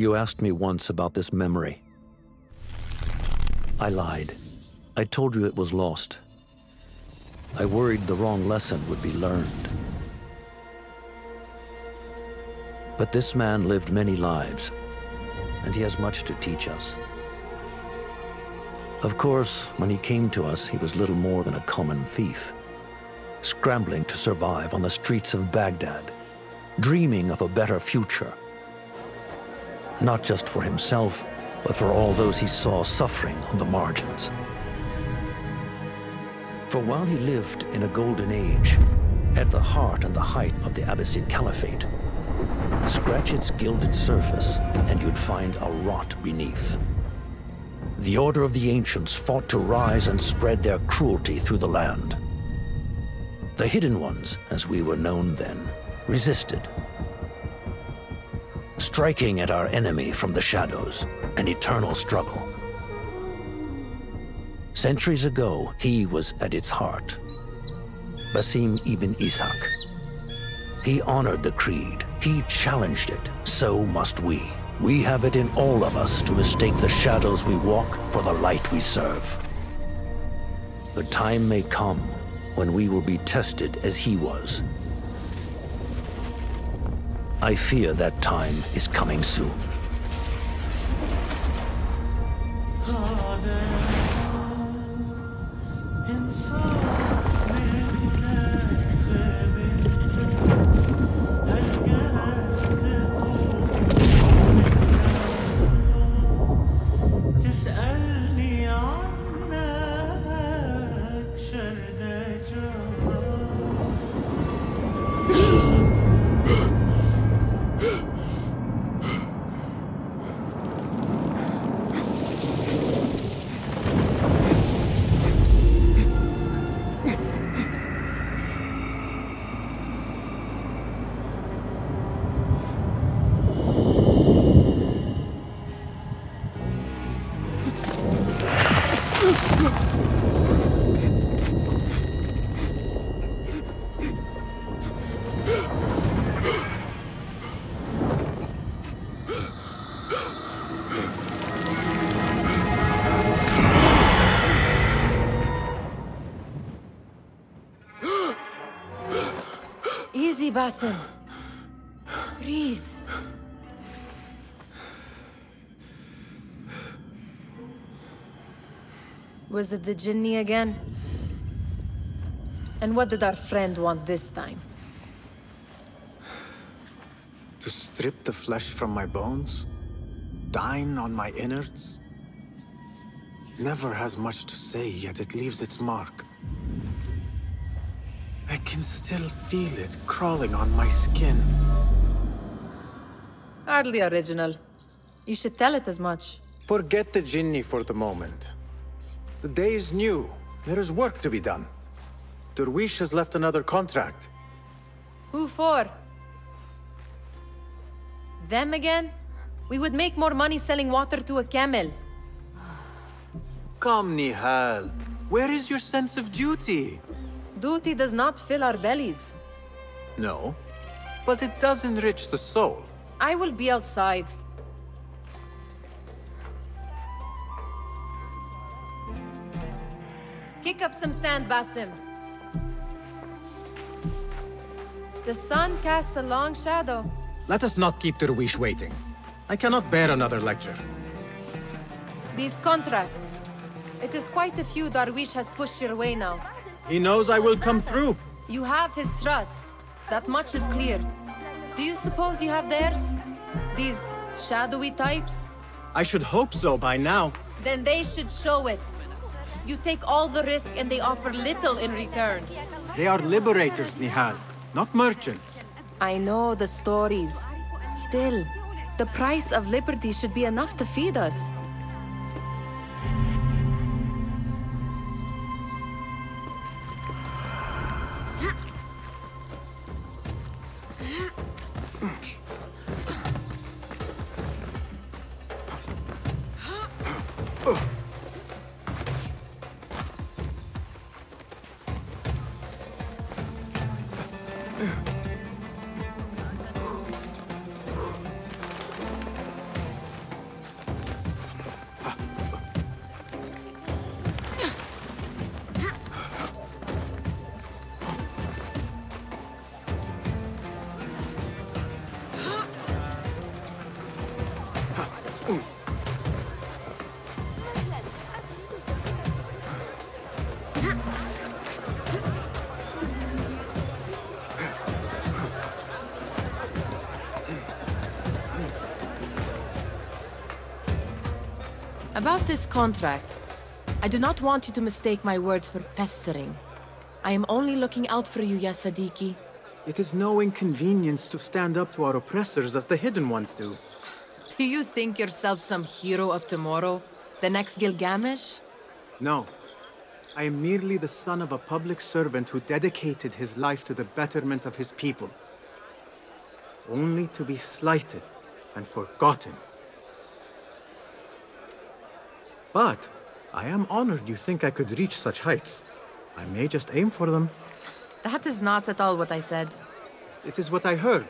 You asked me once about this memory. I lied. I told you it was lost. I worried the wrong lesson would be learned. But this man lived many lives, and he has much to teach us. Of course, when he came to us, he was little more than a common thief, scrambling to survive on the streets of Baghdad, dreaming of a better future. Not just for himself, but for all those he saw suffering on the margins. For while he lived in a golden age, at the heart and the height of the Abbasid Caliphate, scratch its gilded surface and you'd find a rot beneath. The Order of the Ancients fought to rise and spread their cruelty through the land. The Hidden Ones, as we were known then, resisted striking at our enemy from the shadows, an eternal struggle. Centuries ago, he was at its heart. Basim ibn Ishaq. He honored the creed. He challenged it. So must we. We have it in all of us to mistake the shadows we walk for the light we serve. The time may come when we will be tested as he was, I fear that time is coming soon. Basim. Breathe. Was it the Jinni again? And what did our friend want this time? To strip the flesh from my bones? Dine on my innards? Never has much to say, yet it leaves its mark. I can still feel it crawling on my skin. Hardly original. You should tell it as much. Forget the Jinni for the moment. The day is new. There is work to be done. Derwish has left another contract. Who for? Them again? We would make more money selling water to a camel. Come, Nehal. Where is your sense of duty? Duty does not fill our bellies. No, but it does enrich the soul. I will be outside. Kick up some sand, Basim. The sun casts a long shadow. Let us not keep Derwish waiting. I cannot bear another lecture. These contracts. It is quite a few Darwish has pushed your way now. He knows I will come through. You have his trust. That much is clear. Do you suppose you have theirs? These shadowy types? I should hope so by now. Then they should show it. You take all the risk and they offer little in return. They are liberators, Nehal, not merchants. I know the stories. Still, the price of liberty should be enough to feed us. About this contract, I do not want you to mistake my words for pestering. I am only looking out for you, Ya Sadiki. It is no inconvenience to stand up to our oppressors as the Hidden Ones do. Do you think yourself some hero of tomorrow? The next Gilgamesh? No. I am merely the son of a public servant who dedicated his life to the betterment of his people. Only to be slighted and forgotten. But I am honored you think I could reach such heights. I may just aim for them. That is not at all what I said. It is what I heard.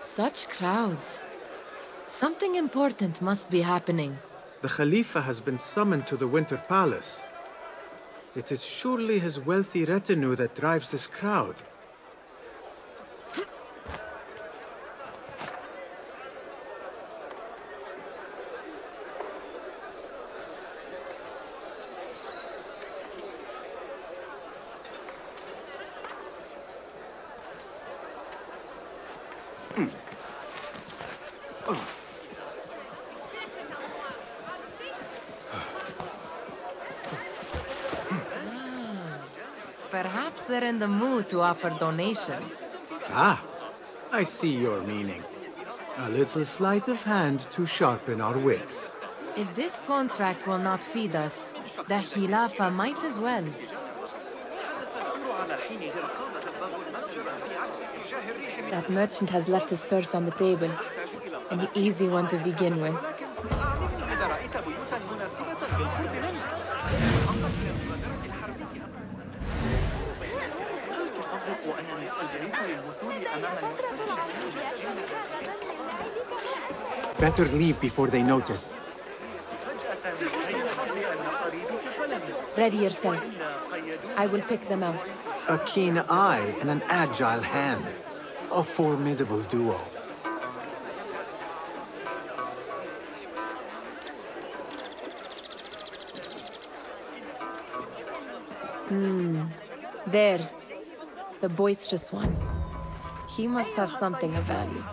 Such crowds. Something important must be happening. The Khalifa has been summoned to the Winter Palace. It is surely his wealthy retinue that drives this crowd. Perhaps they're in the mood to offer donations. Ah, I see your meaning. A little sleight of hand to sharpen our wits. If this contract will not feed us, the Khalifa might as well. That merchant has left his purse on the table. An easy one to begin with. Better leave before they notice. Ready yourself. I will pick them out. A keen eye and an agile hand. A formidable duo. Hmm. There. The boisterous one. He must have something of value.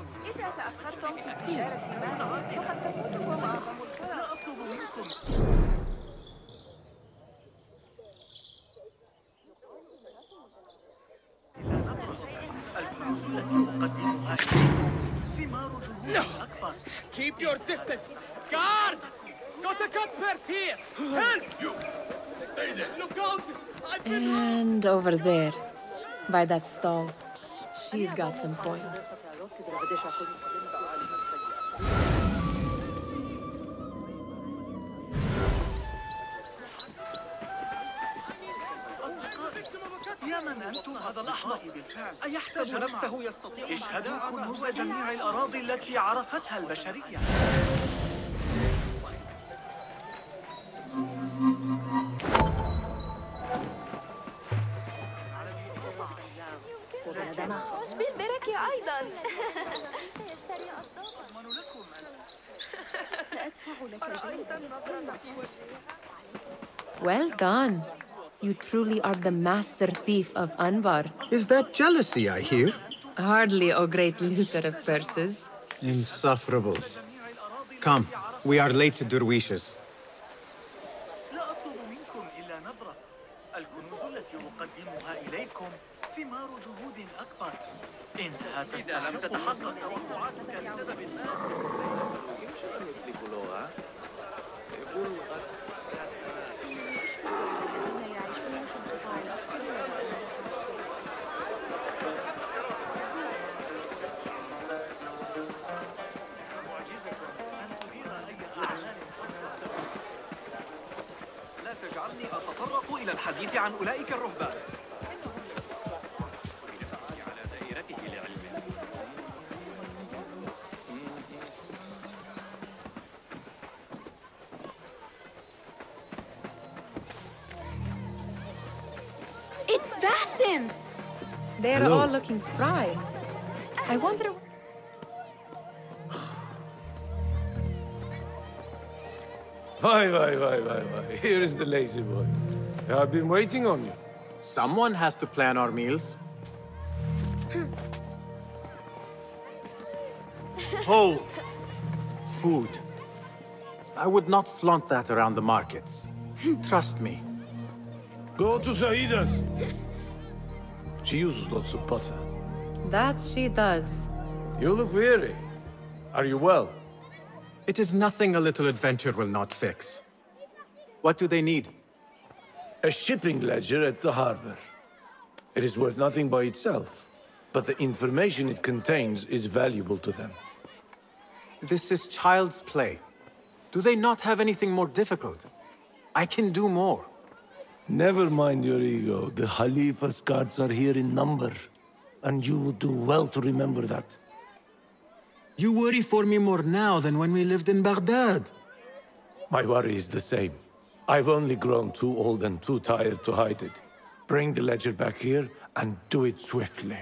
No! Keep your distance! Guard! Got a cut purse here! Help! You! Stay there! Look out! I've been And over there, by that stall, she's got some coin. يا من أنتم هذا الأحمق بالفعل أيحسب نفسه يستطيع اشهد كنوز جميع الأراضي التي عرفتها البشرية مش بالبركة أيضا سيشتري Well done. You truly are the master thief of Anbar. Is that jealousy I hear? Hardly, O great looter of purses. Insufferable. Come, we are late to Derwishes. إنها إذا لم تتحقق توقعاتك لسبب ما يمكن تجعلني أتطرق إلى الحديث عن أولئك الرهبان. Hello. looking spry. I wonder. Why, why, why, why, why. Here is the lazy boy. I've been waiting on you. Someone has to plan our meals. Hold. Food. I would not flaunt that around the markets. Trust me. Go to Saida's. She uses lots of butter. That she does. You look weary. Are you well? It is nothing a little adventure will not fix. What do they need? A shipping ledger at the harbor. It is worth nothing by itself, but the information it contains is valuable to them. This is child's play. Do they not have anything more difficult? I can do more. Never mind your ego. The Khalifa's guards are here in number, and you would do well to remember that. You worry for me more now than when we lived in Baghdad. My worry is the same. I've only grown too old and too tired to hide it. Bring the ledger back here, and do it swiftly.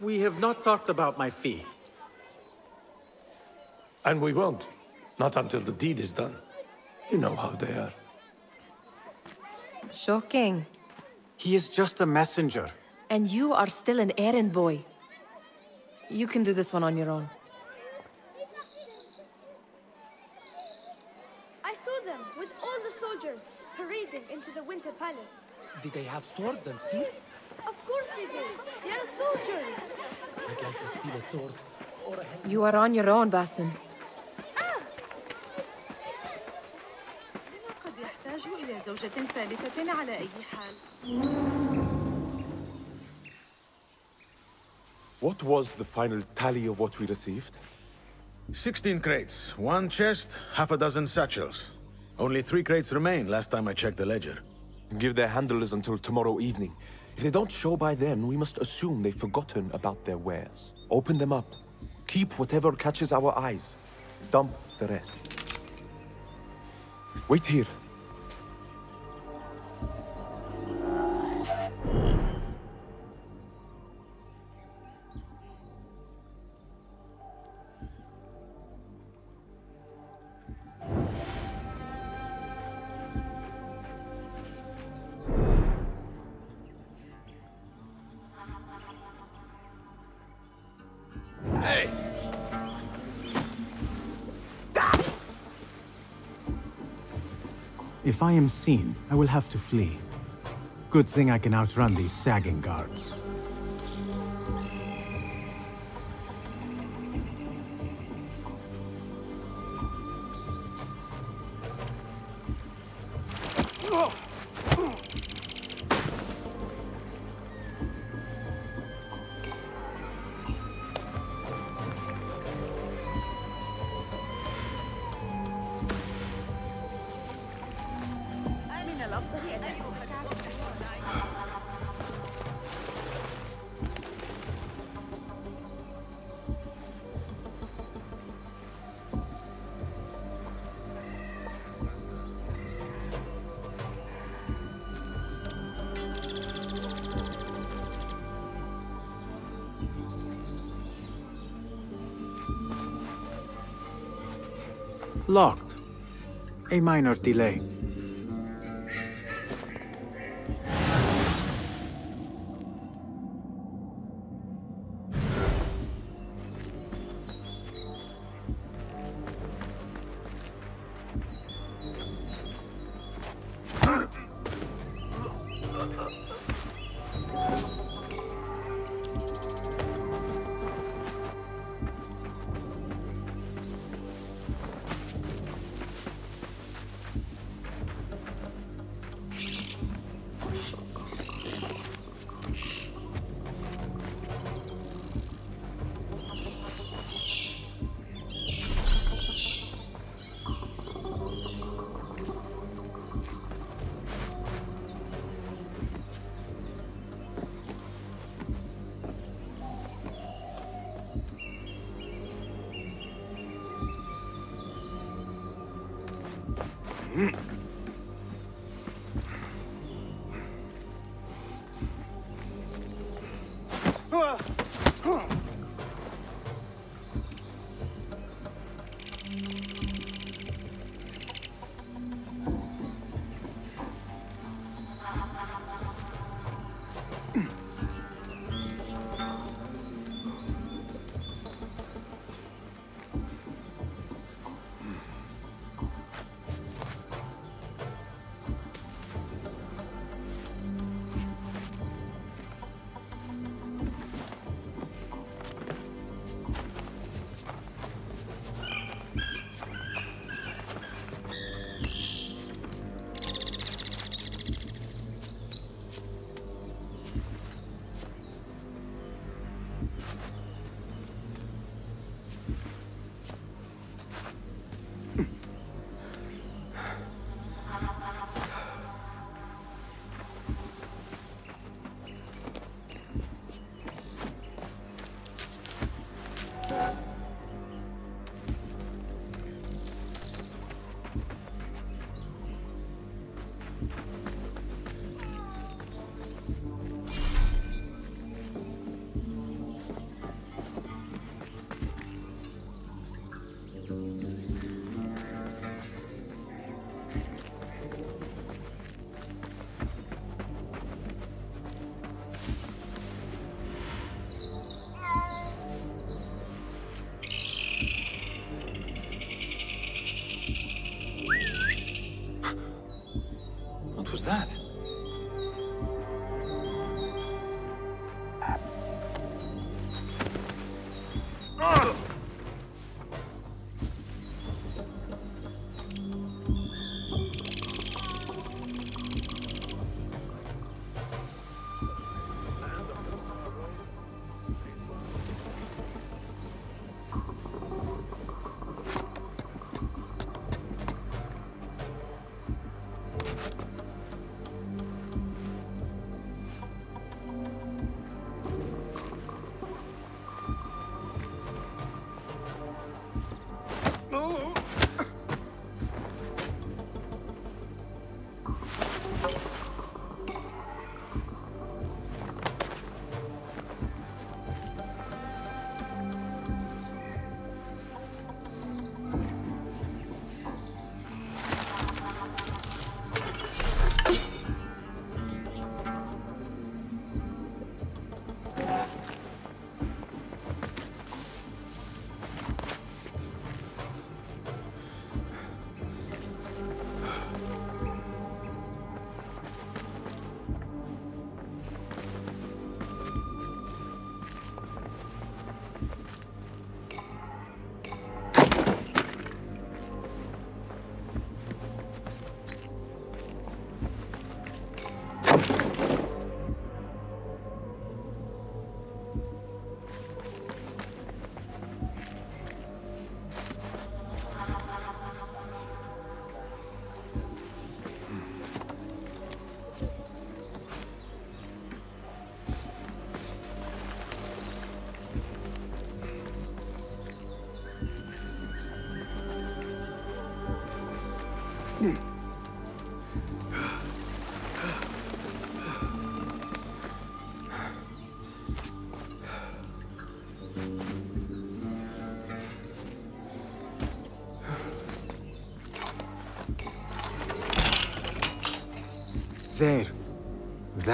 We have not talked about my fee. And we won't. Not until the deed is done. You know how they are. Shocking. He is just a messenger. And you are still an errand boy. You can do this one on your own. I saw them with all the soldiers parading into the Winter Palace. Did they have swords and spears? Of course they did. They are soldiers. I'd like to steal a sword or a hand. You are on your own, Basim. إلى زوجة ثالثة على أي حال. What was the final tally of what we received? 16 crates, one chest, half a dozen satchels. Only three crates remain last time I checked the ledger. Give their handlers until tomorrow evening. If they don't show by then, we must assume they've forgotten about their wares. Open them up. Keep whatever catches our eyes. Dump the rest. Wait here. If I am seen, I will have to flee. Good thing I can outrun these sagging guards. A minor delay.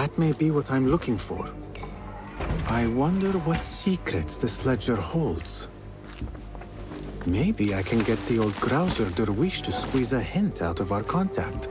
That may be what I'm looking for. I wonder what secrets this ledger holds. Maybe I can get the old grouser Derwish to squeeze a hint out of our contact.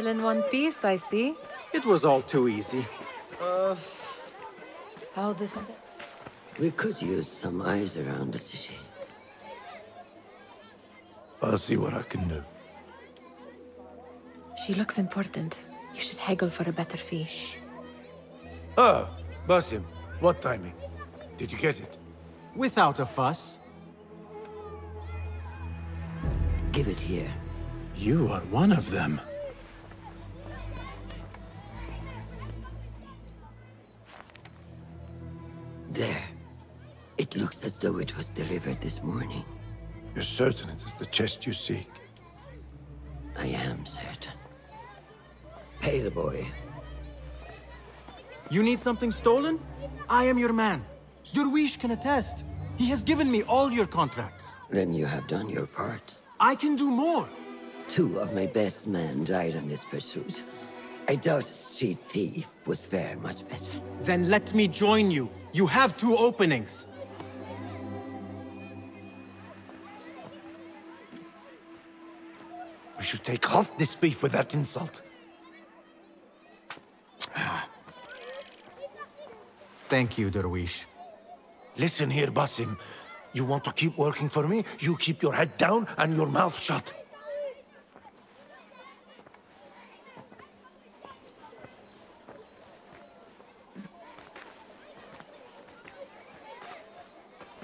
Still in one piece, I see. It was all too easy. Uh, how does... We could use some eyes around the city. I'll see what I can do. She looks important. You should haggle for a better fee. Ah, Basim, what timing? Did you get it? Without a fuss. Give it here. You are one of them. Was delivered this morning. You're certain it is the chest you seek? I am certain. Pay the boy. You need something stolen? I am your man. Derwish can attest. He has given me all your contracts. Then you have done your part. I can do more. Two of my best men died on this pursuit. I doubt a street thief would fare much better. Then let me join you. You have two openings. Should take half this beef with that insult. Thank you, Derwish. Listen here, Basim. You want to keep working for me? You keep your head down and your mouth shut.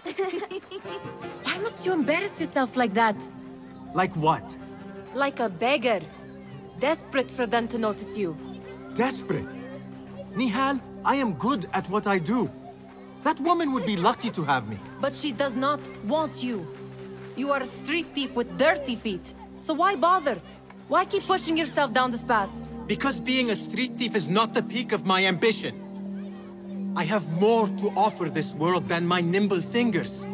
Why must you embarrass yourself like that? Like what? Like a beggar. Desperate for them to notice you. Desperate? Nehal, I am good at what I do. That woman would be lucky to have me. But she does not want you. You are a street thief with dirty feet. So why bother? Why keep pushing yourself down this path? Because being a street thief is not the peak of my ambition. I have more to offer this world than my nimble fingers.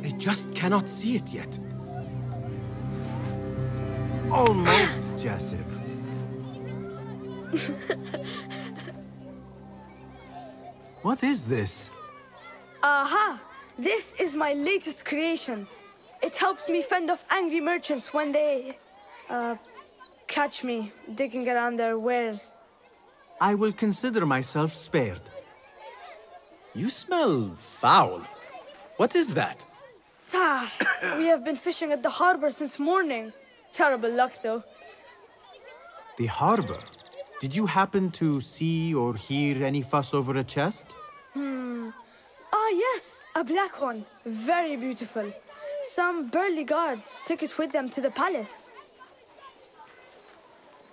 They just cannot see it yet. Almost, Jasip. what is this? Aha! This is my latest creation. It helps me fend off angry merchants when they... uh... catch me digging around their wares. I will consider myself spared. You smell foul. What is that? Ta! we have been fishing at the harbor since morning. Terrible luck, though. The harbor? Did you happen to see or hear any fuss over a chest? Hmm. Ah, yes, a black one. Very beautiful. Some burly guards took it with them to the palace.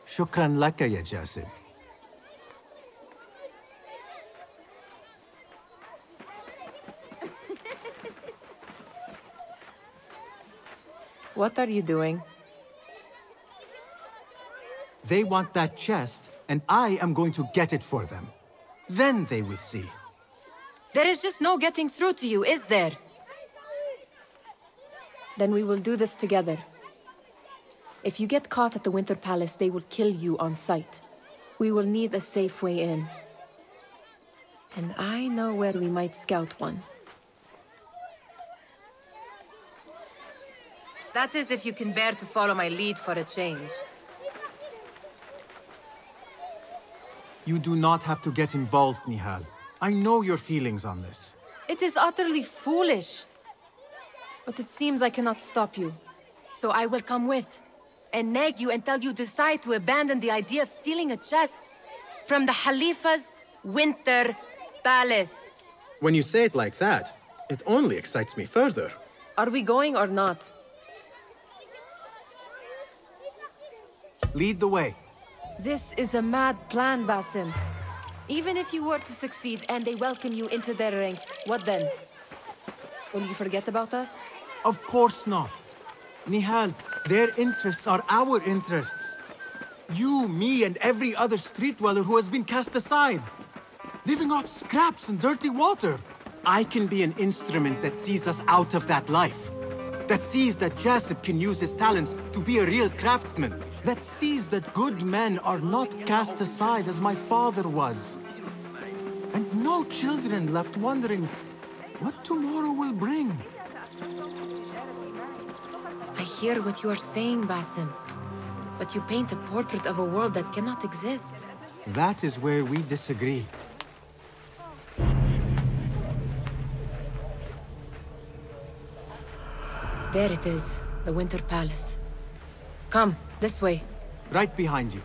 Shukran laka, ya Jasib. What are you doing? They want that chest, and I am going to get it for them. Then they will see. There is just no getting through to you, is there? Then we will do this together. If you get caught at the Winter Palace, they will kill you on sight. We will need a safe way in. And I know where we might scout one. That is if you can bear to follow my lead for a change. You do not have to get involved, Nehal. I know your feelings on this. It is utterly foolish. But it seems I cannot stop you. So I will come with, and nag you until you decide to abandon the idea of stealing a chest from the Khalifa's Winter Palace. When you say it like that, it only excites me further. Are we going or not? lead the way. This is a mad plan, Basim. Even if you were to succeed and they welcome you into their ranks, what then? Will you forget about us? Of course not. Nehal, their interests are our interests. You, me, and every other street dweller who has been cast aside. Living off scraps and dirty water. I can be an instrument that sees us out of that life. That sees that Jasip can use his talents to be a real craftsman. That sees that good men are not cast aside as my father was. And no children left wondering what tomorrow will bring. I hear what you are saying, Basim. But you paint a portrait of a world that cannot exist. That is where we disagree. There it is, the Winter Palace. Come, this way. Right behind you.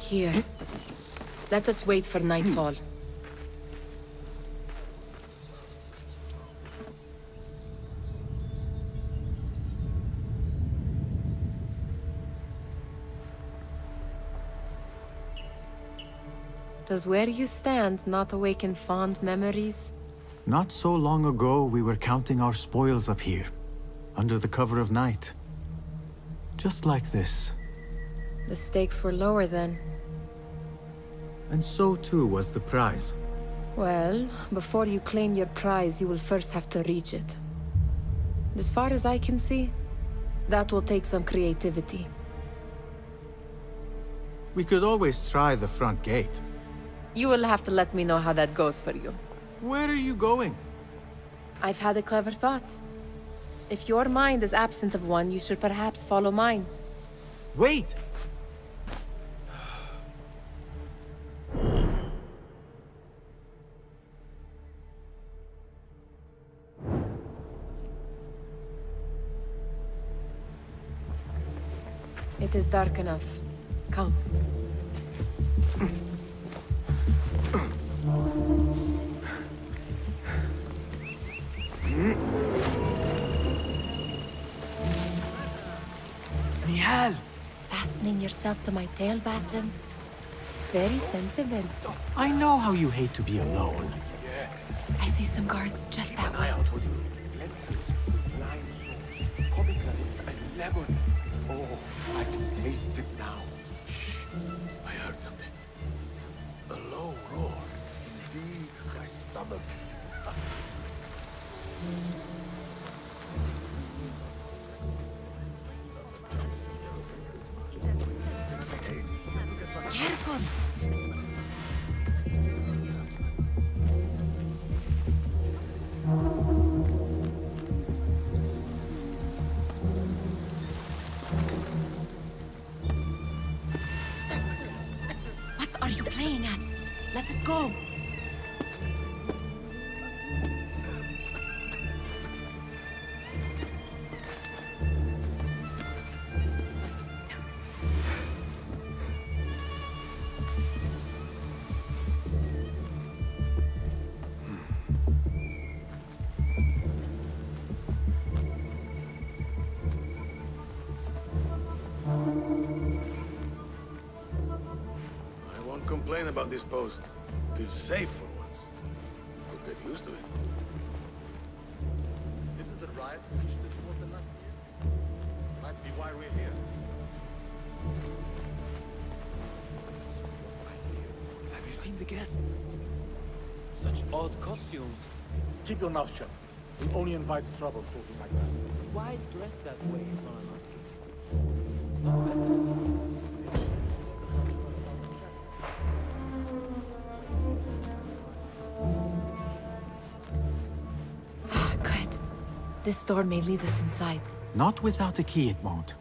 Here. Let us wait for nightfall. Hmm. Does where you stand not awaken fond memories? Not so long ago, we were counting our spoils up here, under the cover of night. Just like this. The stakes were lower then. And so too was the prize. Well, before you claim your prize, you will first have to reach it. As far as I can see, that will take some creativity. We could always try the front gate. You will have to let me know how that goes for you. Where are you going? I've had a clever thought. If your mind is absent of one, you should perhaps follow mine. Wait! It is dark enough. Come. Fastening yourself to my tail, Basim? Very sensible. I know how you hate to be alone. I see some guards just that way. Lentils with lime sauce, and lemon. Oh, I can taste it now. Shh. I heard something. A low roar. Indeed, my stomach. Careful! About this post. Feels safe for once. Could get used to it. Didn't the riot reach this water last year? Might be why we're here. Have you seen the guests? Such odd costumes. Keep your mouth shut. We only invite trouble talking like that. Why dress that way is what I'm asking. It's not festive. This door may lead us inside. Not without a key, it won't.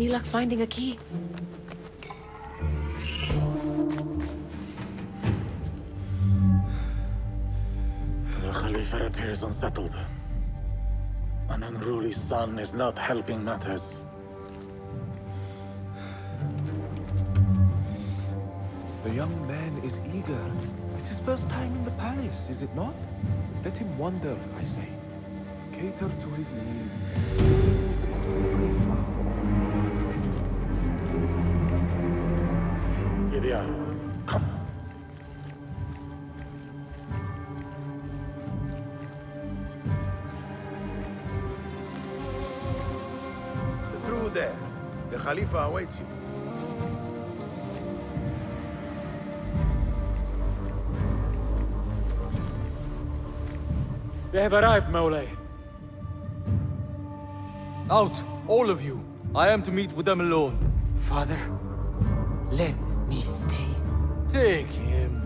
Any luck finding a key? The Khalifa appears unsettled. An unruly son is not helping matters. The young man is eager. It's his first time in the palace, is it not? Let him wander, I say. Cater to his needs. Here they are. Come. Through there. The Khalifa awaits you. They have arrived, Maulay. Out, all of you. I am to meet with them alone. Father, let me stay. Take him.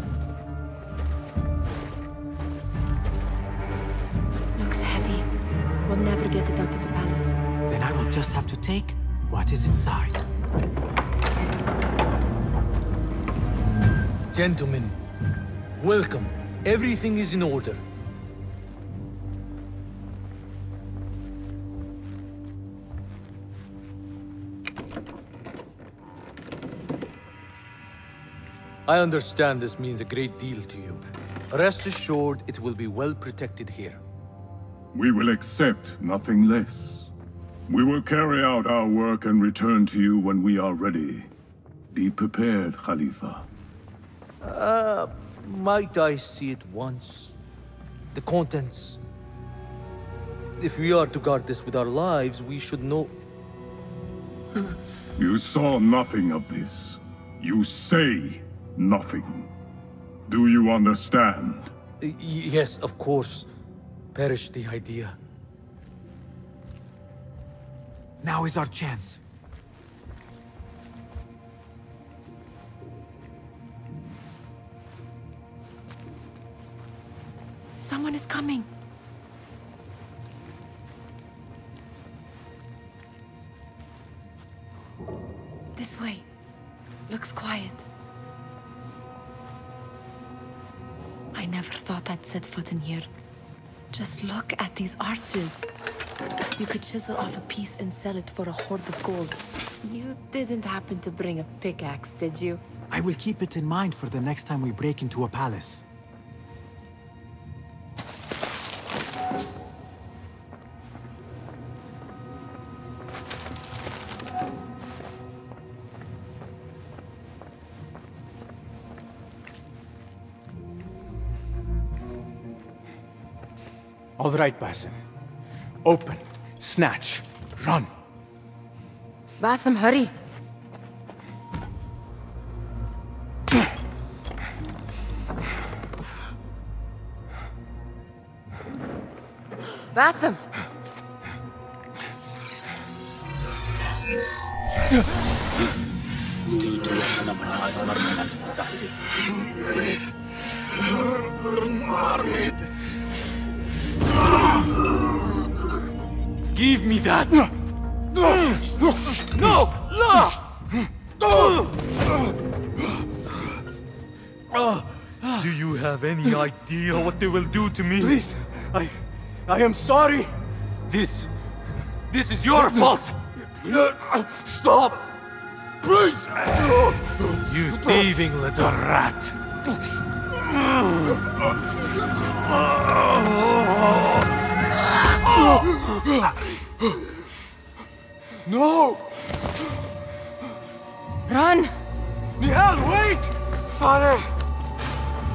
Looks heavy. We'll never get it out of the palace. Then I will just have to take what is inside. Gentlemen, welcome. Everything is in order. I understand this means a great deal to you. Rest assured, it will be well protected here. We will accept nothing less. We will carry out our work and return to you when we are ready. Be prepared, Khalifa. Uh, might I see it once? The contents. If we are to guard this with our lives, we should know. You saw nothing of this. You say nothing. Do you understand? Y- yes, of course. Perish the idea. Now is our chance. Someone is coming. This way. Looks quiet. I never thought I'd set foot in here. Just look at these arches. You could chisel off a piece and sell it for a hoard of gold. You didn't happen to bring a pickaxe, did you? I will keep it in mind for the next time we break into a palace. Right, Basim. Open, snatch, run. Basim, hurry. Basim! To me? Please, I... I am sorry! This... This is your fault! Stop! Please! You thieving little rat! No! Run! Nehal, wait! Father!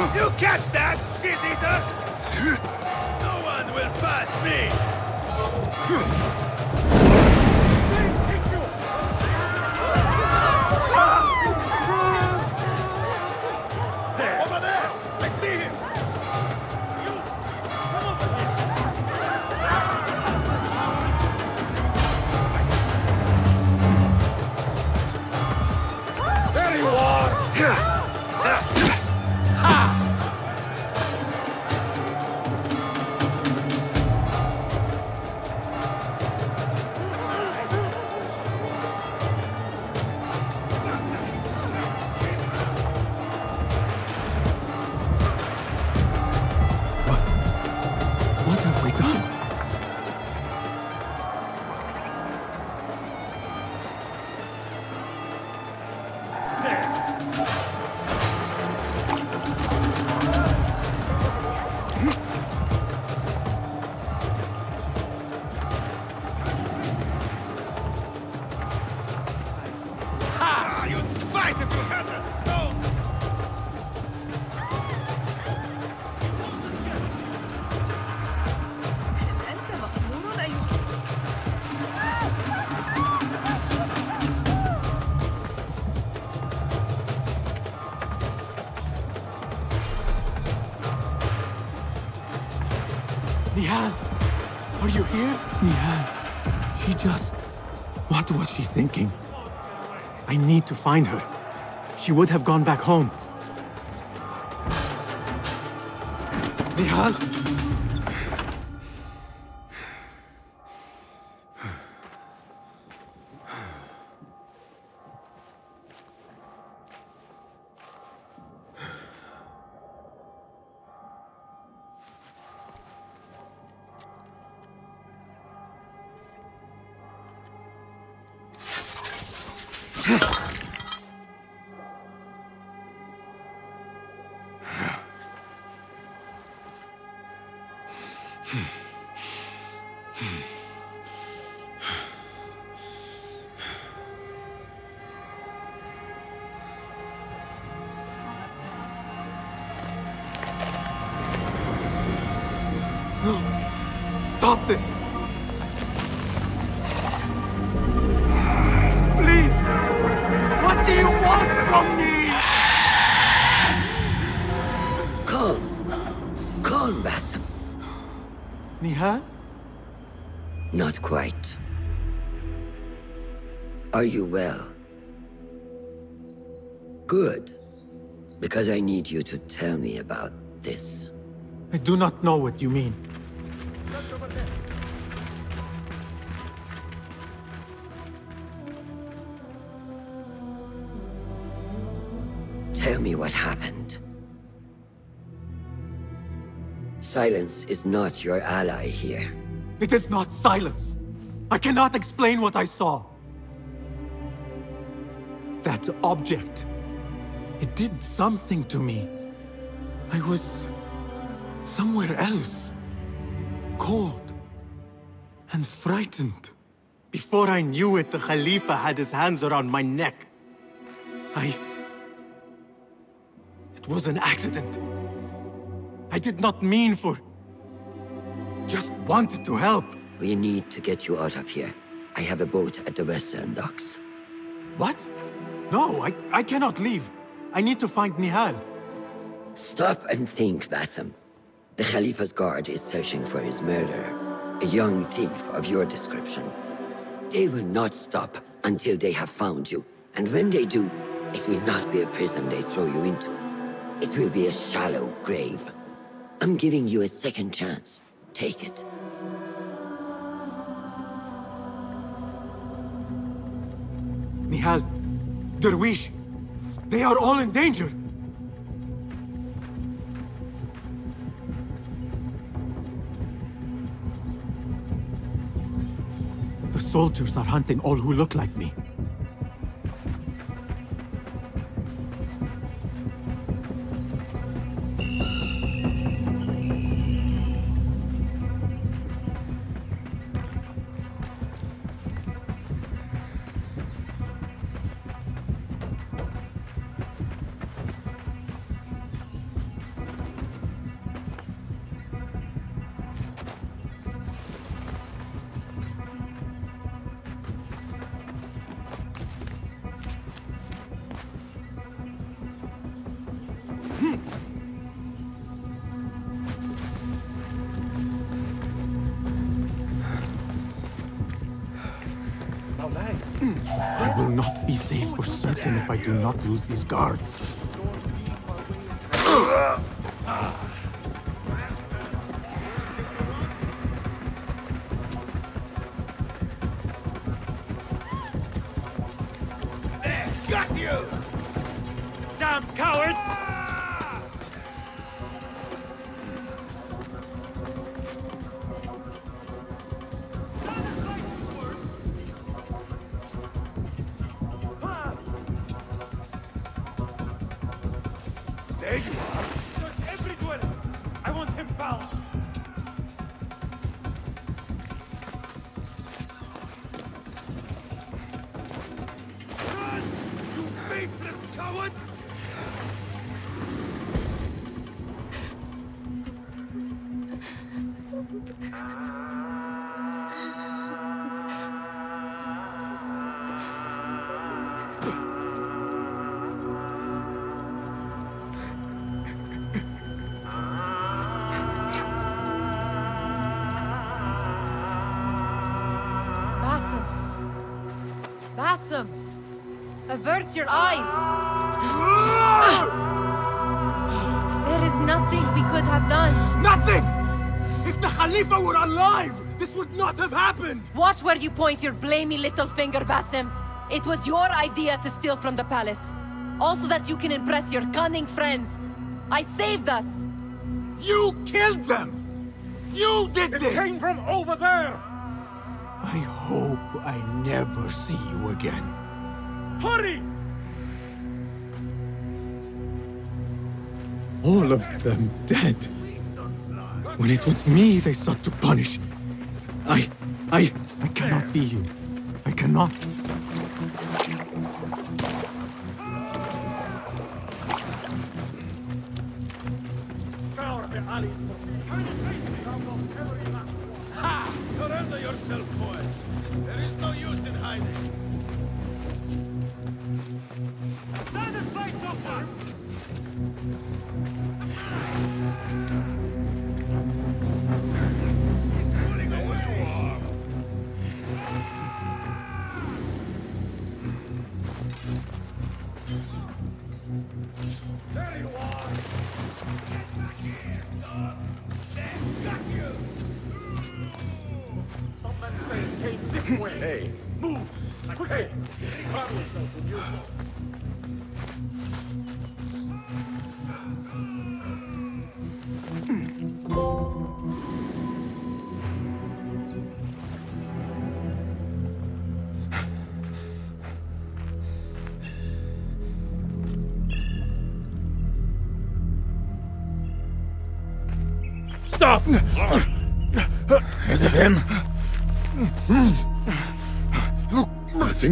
You catch that, shit eater! No one will pass me! Need to find her. She would have gone back home. Nehal! You to tell me about this. I do not know what you mean. Tell me what happened. Silence is not your ally here. It is not silence. I cannot explain what I saw. That object. It did something to me. I was somewhere else. Cold and frightened. Before I knew it, the Khalifa had his hands around my neck. I... It was an accident. I did not mean for... Just wanted to help. We need to get you out of here. I have a boat at the western docks. What? No, I, I cannot leave. I need to find Nehal. Stop and think, Basim. The Khalifa's guard is searching for his murderer. A young thief of your description. They will not stop until they have found you. And when they do, it will not be a prison they throw you into. It will be a shallow grave. I'm giving you a second chance. Take it. Nehal, Dervish, they are all in danger. The soldiers are hunting all who look like me. Lose these guards. Your eyes. there is nothing we could have done. Nothing! If the Khalifa were alive, this would not have happened! Watch where you point your blamey little finger, Basim. It was your idea to steal from the palace. Also that you can impress your cunning friends. I saved us. You killed them! You did It this! came from over there! I hope I never see you again. Hurry! All of them dead. When it was me they sought to punish. I... I... I cannot be you. I cannot.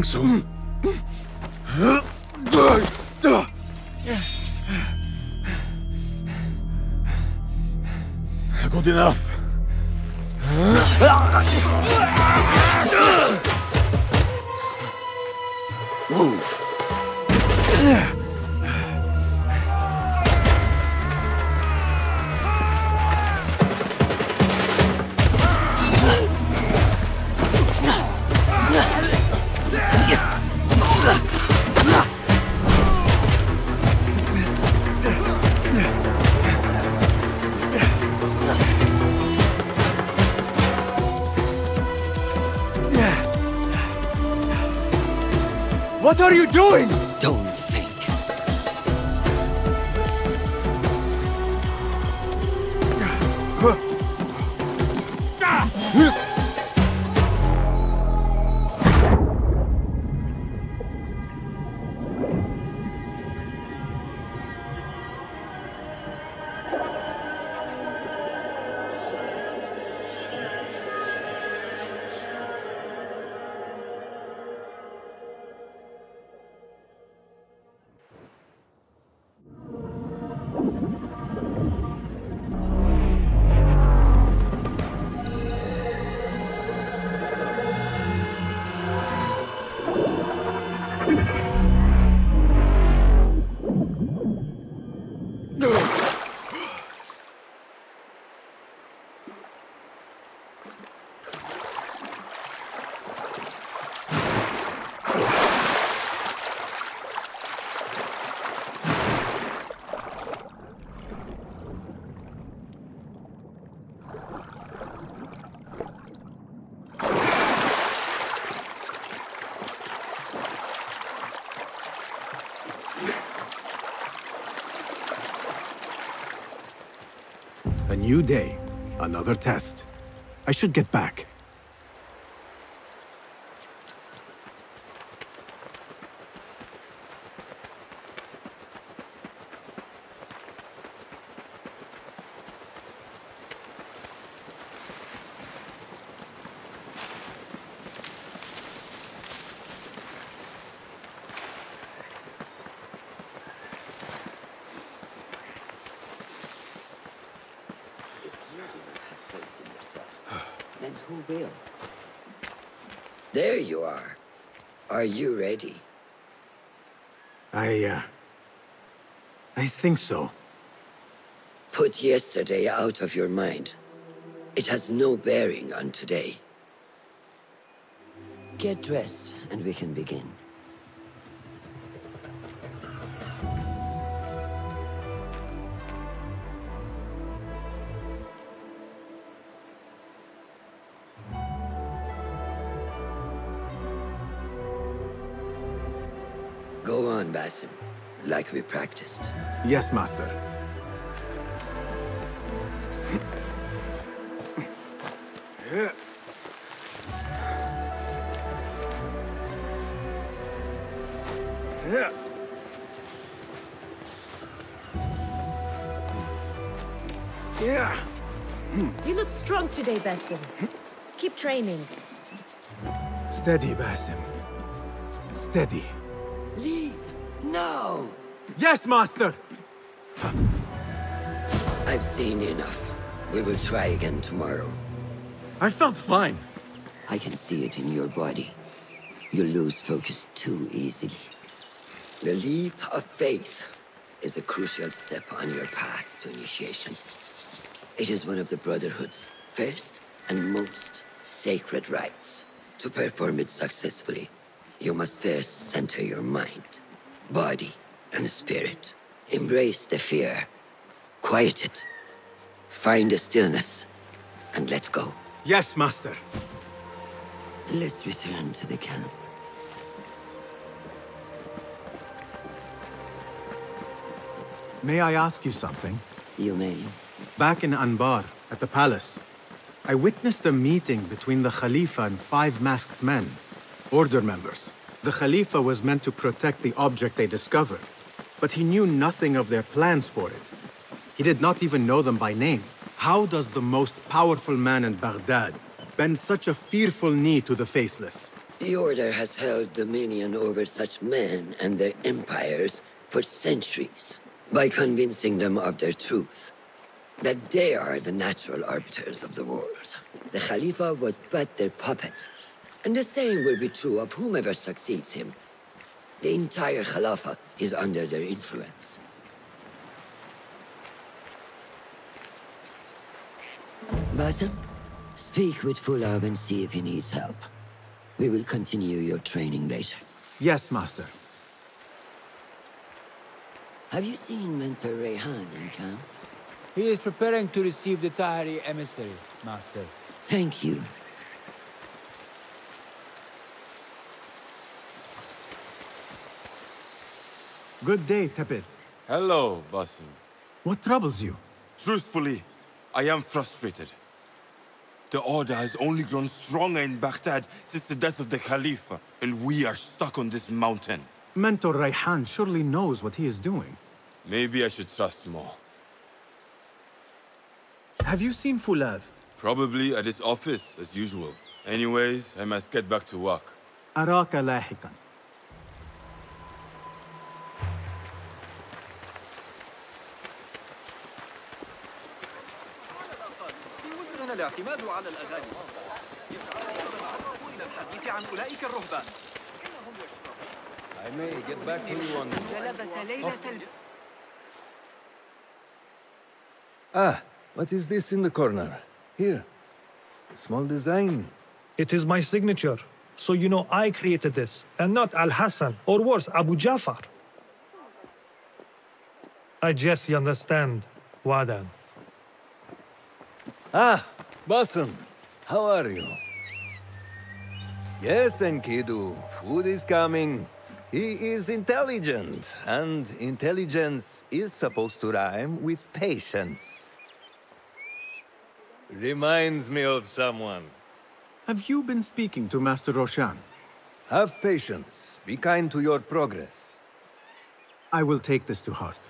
I think so. New day, another test. I should get back. You do not have faith in yourself. then who will? There you are. Are you ready? I, uh... I think so. Put yesterday out of your mind. It has no bearing on today. Get dressed, and we can begin. Go like we practiced. Yes, Master. Yeah. You look strong today, Basim. Keep training. Steady, Basim. Steady. Yes, Master! I've seen enough. We will try again tomorrow. I felt fine. I can see it in your body. You lose focus too easily. The leap of faith is a crucial step on your path to initiation. It is one of the Brotherhood's first and most sacred rites. To perform it successfully, you must first center your mind, body, and spirit. Embrace the fear. Quiet it. Find a stillness. And let go. Yes, Master. Let's return to the camp. May I ask you something? You may. Back in Anbar, at the palace, I witnessed a meeting between the Khalifa and five masked men, order members. The Khalifa was meant to protect the object they discovered, but he knew nothing of their plans for it. He did not even know them by name. How does the most powerful man in Baghdad bend such a fearful knee to the faceless? The Order has held dominion over such men and their empires for centuries by convincing them of their truth. That they are the natural arbiters of the world. The Khalifa was but their puppet. And the same will be true of whomever succeeds him. The entire Khalifa is under their influence. Basim, speak with Fuladh and see if he needs help. We will continue your training later. Yes, Master. Have you seen Mentor Rayhan in camp? He is preparing to receive the Tahiri emissary, Master. Thank you. Good day, Tepid. Hello, Basim. What troubles you? Truthfully, I am frustrated. The Order has only grown stronger in Baghdad since the death of the Caliph, and we are stuck on this mountain. Mentor Rayhan surely knows what he is doing. Maybe I should trust more. Have you seen Fuladh? Probably at his office, as usual. Anyways, I must get back to work. الاعتماد على الأغاني يجعلنا نتعرض إلى الحديث عن أولئك الرهبان I may get back to you on... جلبت ليلة ال... Ah, what is this in the corner? Here. A small design. It is my signature. So you know I created this, and not Al Hassan, or worse, Abu Jafar. I guess you understand, Wadan. Ah, Basim. How are you? Yes, Enkidu. Food is coming. He is intelligent, and intelligence is supposed to rhyme with patience. Reminds me of someone. Have you been speaking to Master Roshan? Have patience. Be kind to your progress. I will take this to heart.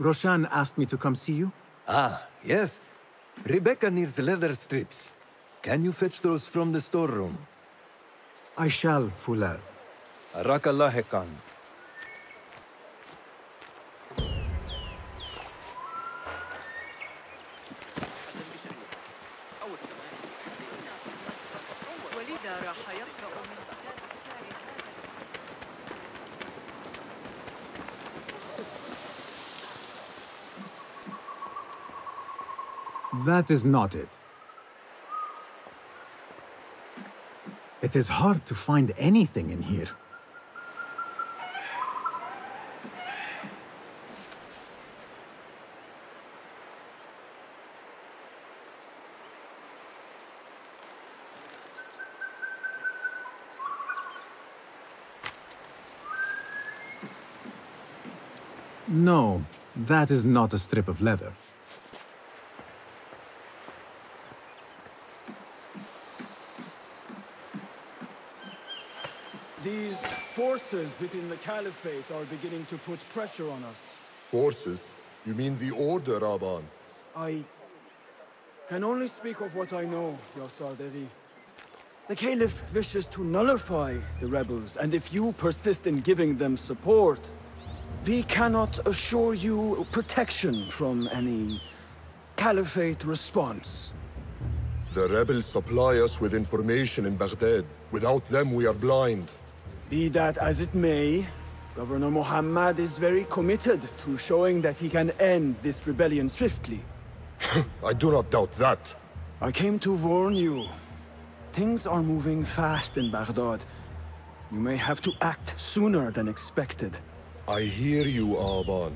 Roshan asked me to come see you? Ah, yes. Rebecca needs leather strips. Can you fetch those from the storeroom? I shall, Fuladh. Arakallah Khan. That is not it. It is hard to find anything in here. No, that is not a strip of leather. These forces within the Caliphate are beginning to put pressure on us. Forces? You mean the Order, Aban? I can only speak of what I know, Ya Sarderi. The Caliph wishes to nullify the rebels, and if you persist in giving them support, we cannot assure you protection from any Caliphate response. The rebels supply us with information in Baghdad. Without them, we are blind. Be that as it may, Governor Muhammad is very committed to showing that he can end this rebellion swiftly. I do not doubt that. I came to warn you. Things are moving fast in Baghdad. You may have to act sooner than expected. I hear you, Aban.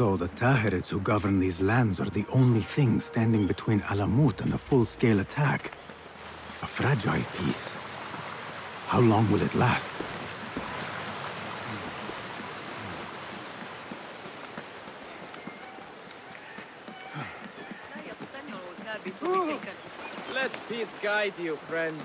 So the Tahirids who govern these lands are the only thing standing between Alamut and a full-scale attack. A fragile peace. How long will it last? Let peace guide you, friend.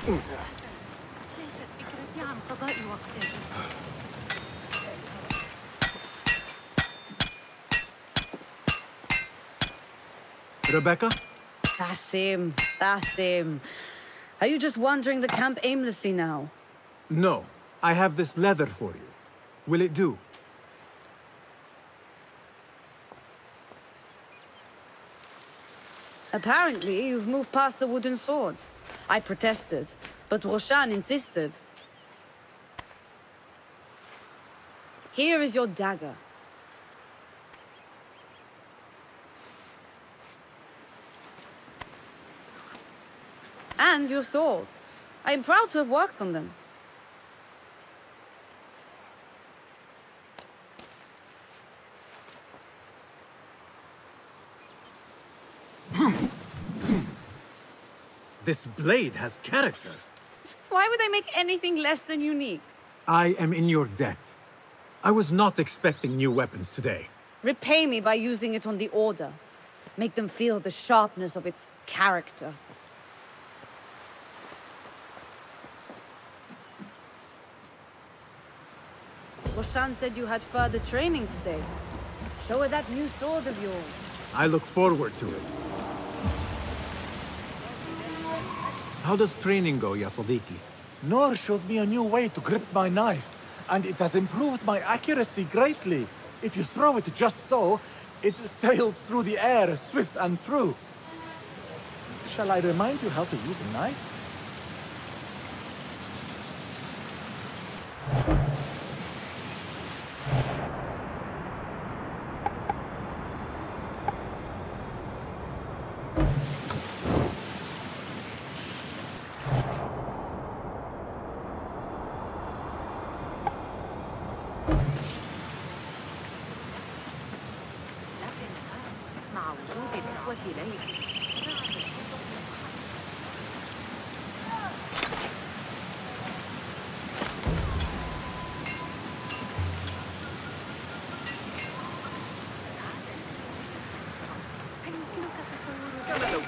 ليست فكرتي عن قضاء وقتي Rebecca? Tassim, Tassim. Are you just wandering the camp aimlessly now? No. I have this leather for you. Will it do? Apparently, you've moved past the wooden swords. I protested, but Roshan insisted. Here is your dagger. And your sword. I am proud to have worked on them. This blade has character. Why would I make anything less than unique? I am in your debt. I was not expecting new weapons today. Repay me by using it on the Order. Make them feel the sharpness of its character. Roshan said you had further training today. Show her that new sword of yours. I look forward to it. How does training go, ya Nor showed me a new way to grip my knife, and it has improved my accuracy greatly. If you throw it just so, it sails through the air, swift and true. Shall I remind you how to use a knife?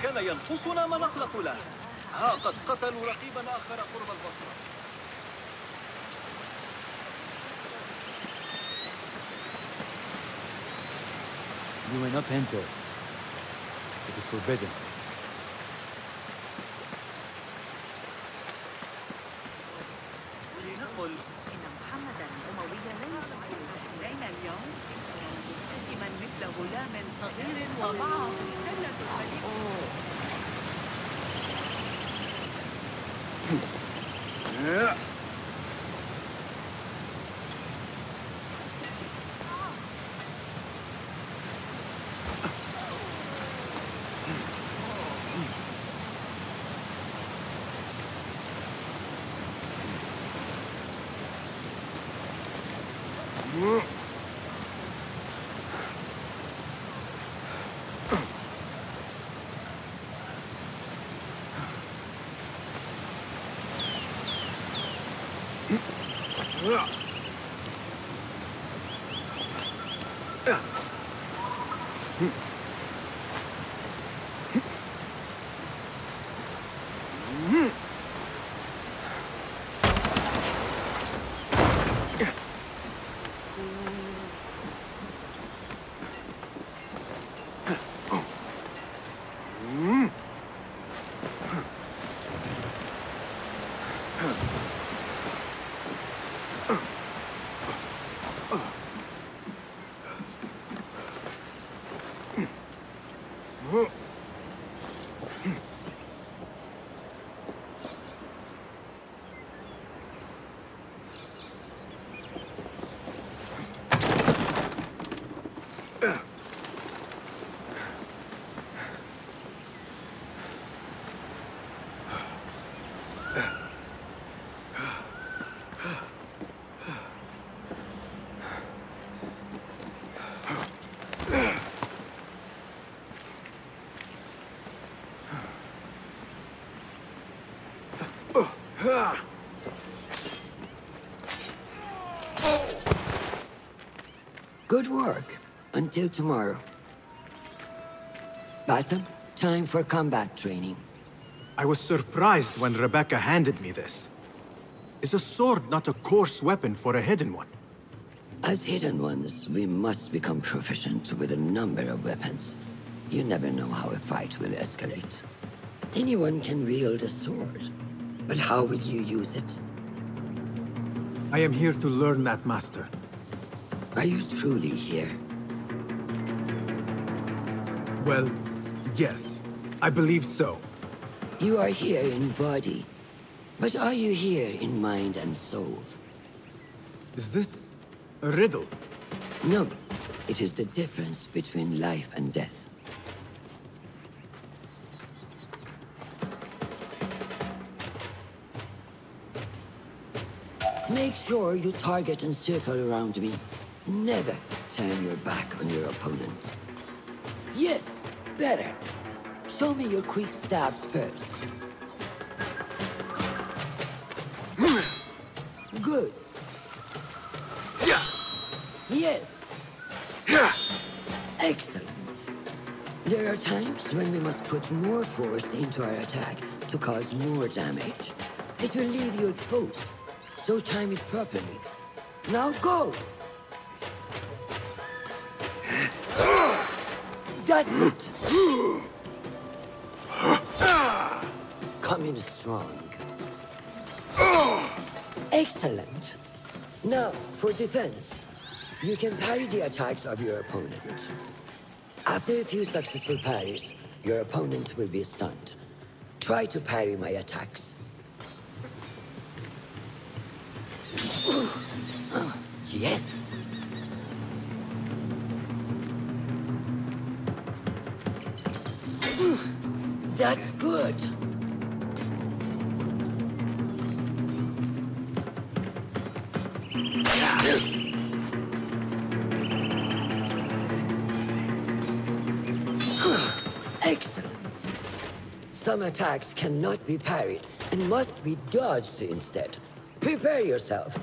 كان ينقصنا ما نخلق له ها قد قتلوا رقيبا آخر قرب البصرة You may not enter. It is forbidden. Good work. Until tomorrow. Basim, time for combat training. I was surprised when Rebecca handed me this. Is a sword not a coarse weapon for a hidden one? As hidden ones, we must become proficient with a number of weapons. You never know how a fight will escalate. Anyone can wield a sword, but how will you use it? I am here to learn that, Master. Are you truly here? Well, yes. I believe so. You are here in body, but are you here in mind and soul? Is this a riddle? No. It is the difference between life and death. Make sure you target and circle around me. Never turn your back on your opponent. Yes, better. Show me your quick stabs first. Good. Yes. Excellent. There are times when we must put more force into our attack to cause more damage. It will leave you exposed, so time it properly. Now go! That's it! Come in strong. Excellent. Now, for defense. You can parry the attacks of your opponent. After a few successful parries, your opponent will be stunned. Try to parry my attacks. yes. That's good. Excellent. Some attacks cannot be parried and must be dodged instead. Prepare yourself.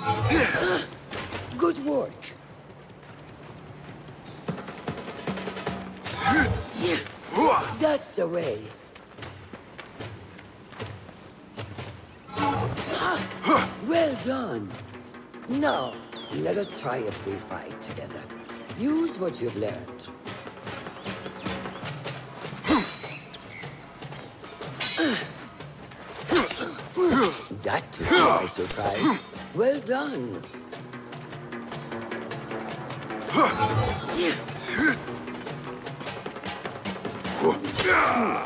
Good work. The. Well done. Now, let us try a free fight together. Use what you've learned. That took me by surprise. Well done. Hey!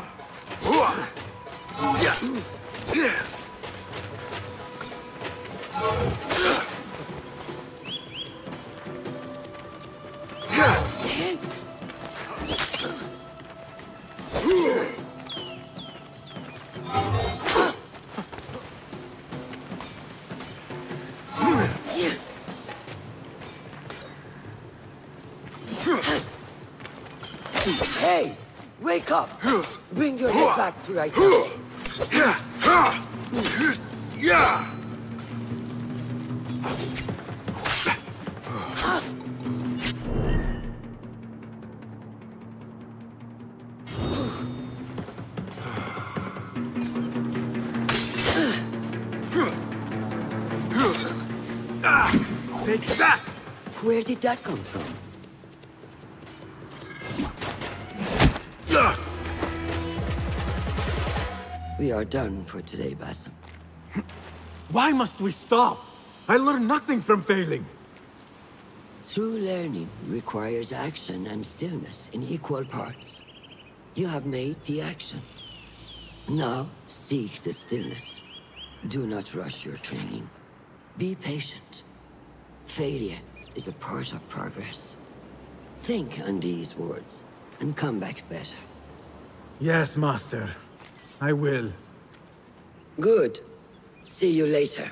Head back to right now. Yeah! Take that! Where did that come from? Done for today, Basim. Why must we stop? I learned nothing from failing. True learning requires action and stillness in equal parts. You have made the action. Now, seek the stillness. Do not rush your training. Be patient. Failure is a part of progress. Think on these words, and come back better. Yes, Master. I will. Good. See you later.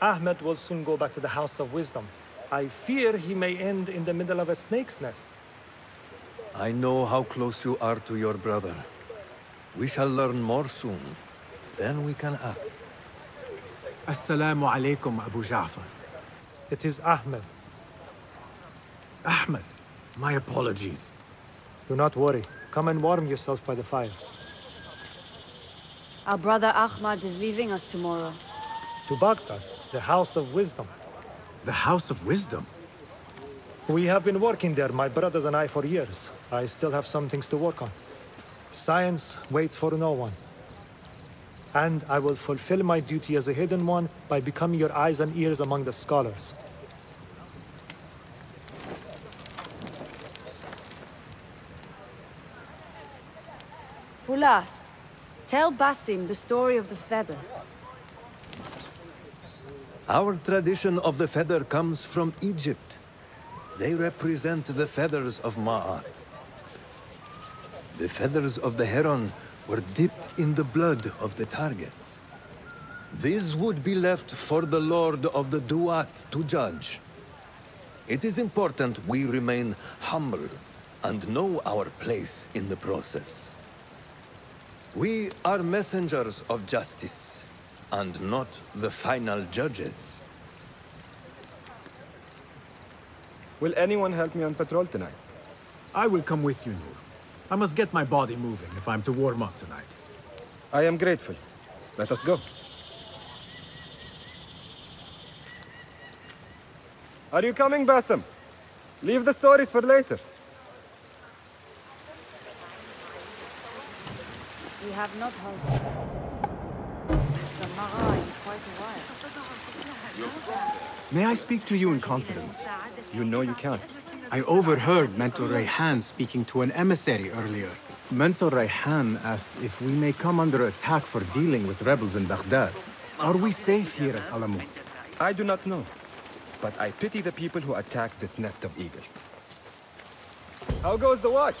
Ahmed will soon go back to the House of Wisdom. I fear he may end in the middle of a snake's nest. I know how close you are to your brother. We shall learn more soon. Then we can act. Assalamu alaikum, Abu Ja'far. It is Ahmed. Ahmed, my apologies. Do not worry. Come and warm yourself by the fire. Our brother Ahmad is leaving us tomorrow. To Baghdad, the House of Wisdom. The House of Wisdom? We have been working there, my brothers and I, for years. I still have some things to work on. Science waits for no one. And I will fulfill my duty as a hidden one by becoming your eyes and ears among the scholars. Fuladh, tell Basim the story of the feather. Our tradition of the feather comes from Egypt. They represent the feathers of Ma'at. The feathers of the heron were dipped in the blood of the targets. This would be left for the Lord of the Duat to judge. It is important we remain humble and know our place in the process. We are messengers of justice, and not the final judges. Will anyone help me on patrol tonight? I will come with you, Noor. I must get my body moving if I'm to warm up tonight. I am grateful. Let us go. Are you coming, Basim? Leave the stories for later. We have not heard Samarra in quite a while. May I speak to you in confidence? You know you can. I overheard Mentor Rayhan speaking to an emissary earlier. Mentor Rayhan asked if we may come under attack for dealing with rebels in Baghdad. Are we safe here at Alamut? I do not know. But I pity the people who attack this nest of eagles. How goes the watch?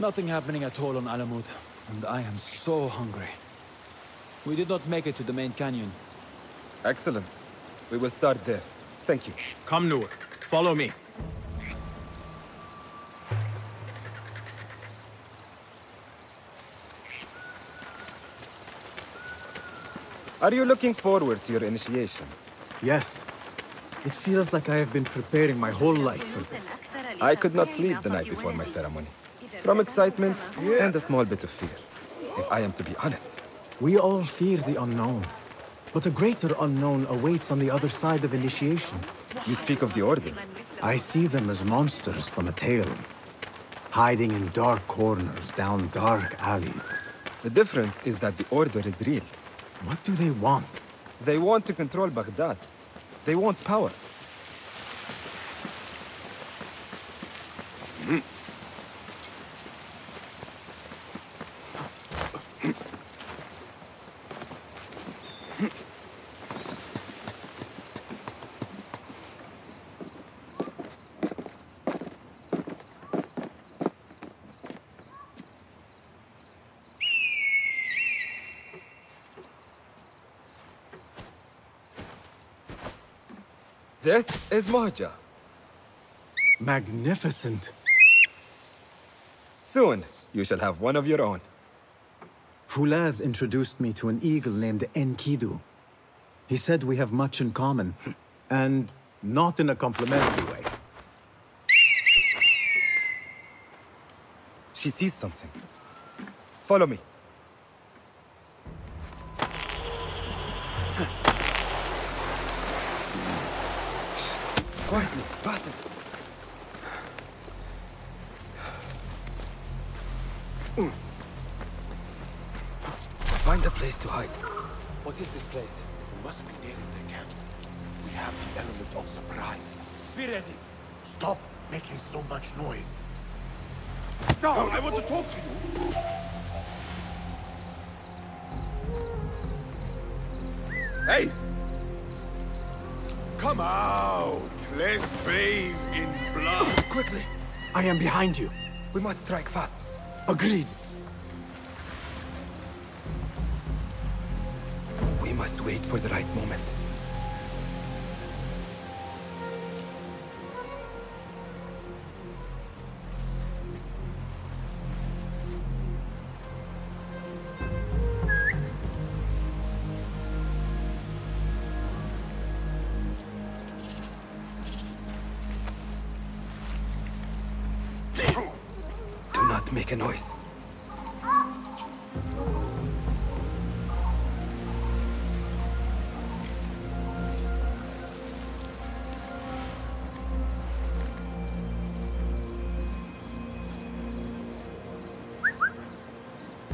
Nothing happening at all on Alamut, and I am so hungry. We did not make it to the main canyon. Excellent. We will start there. Thank you. Come, Noor. Follow me. Are you looking forward to your initiation? Yes. It feels like I have been preparing my whole life for this. I could not sleep the night before my ceremony. From excitement and a small bit of fear. If I am to be honest. We all fear the unknown. But a greater unknown awaits on the other side of initiation. You speak of the Order. I see them as monsters from a tale. Hiding in dark corners, down dark alleys. The difference is that the Order is real. What do they want? They want to control Baghdad. They want power. Is Magnificent. Soon, you shall have one of your own. Fuladh introduced me to an eagle named Enkidu. He said we have much in common, and not in a complimentary way. She sees something. Follow me. Much noise. No, I want to talk to you. Hey! Come out! Let's bathe in blood! Quickly! I am behind you. We must strike fast. Agreed. We must wait for the right moment.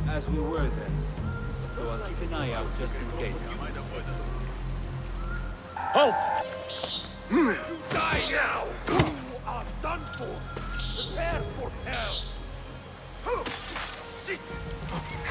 As we were then. So I'll keep an eye out just in case. Halt! You die now! You are done for! Prepare for hell!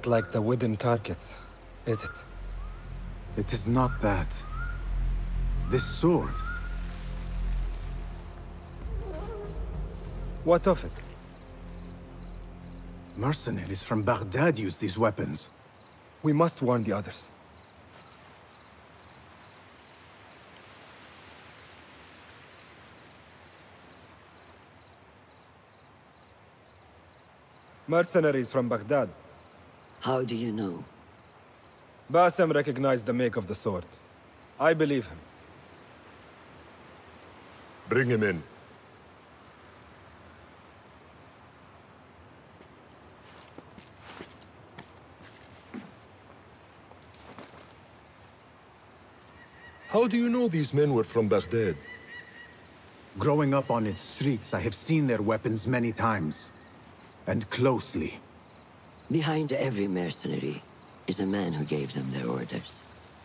Not like the wooden targets, is it? It is not that. This sword. What of it? Mercenaries from Baghdad use these weapons. We must warn the others. Mercenaries from Baghdad. How do you know? Basim recognized the make of the sword. I believe him. Bring him in. How do you know these men were from Baghdad? Growing up on its streets, I have seen their weapons many times. And closely. Behind every mercenary is a man who gave them their orders.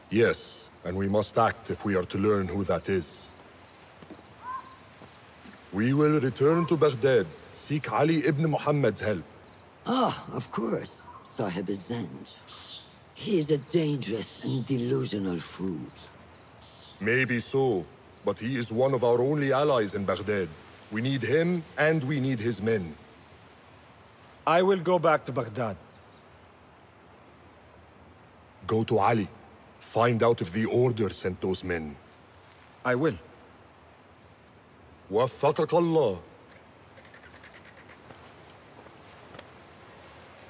Yes, and we must act if we are to learn who that is. We will return to Baghdad, seek Ali ibn Muhammad's help. Ah, of course. Sahib Zanj. He's a dangerous and delusional fool. Maybe so, but he is one of our only allies in Baghdad. We need him, and we need his men. I will go back to Baghdad. Go to Ali. Find out if the Order sent those men. I will. وفقك الله.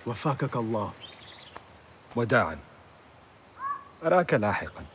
وفقك الله. وداعا. أراك لاحقا.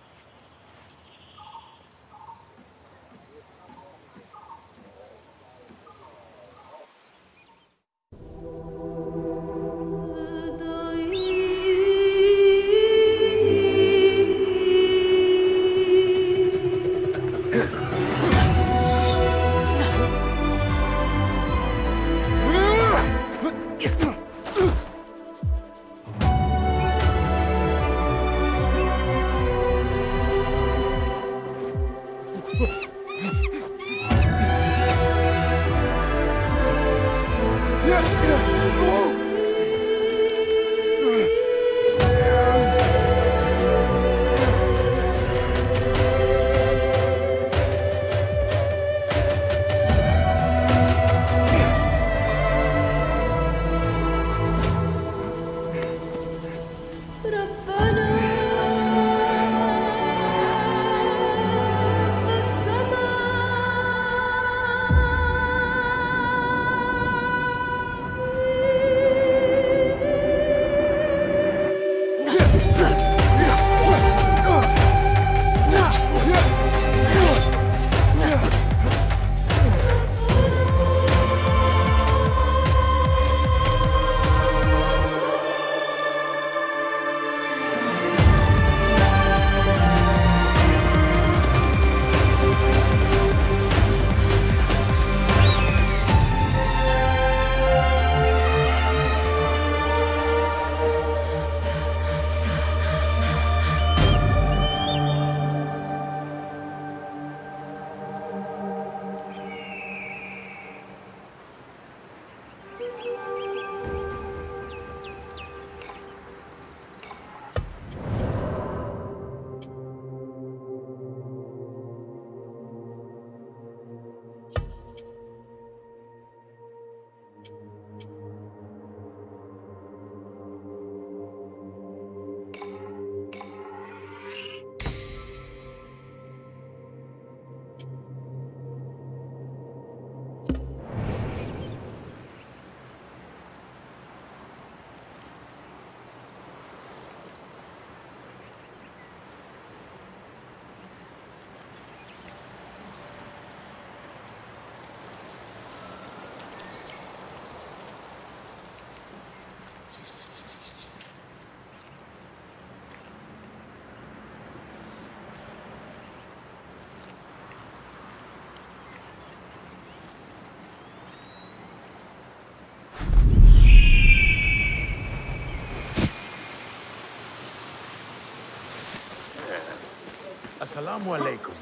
Assalamu alaikum,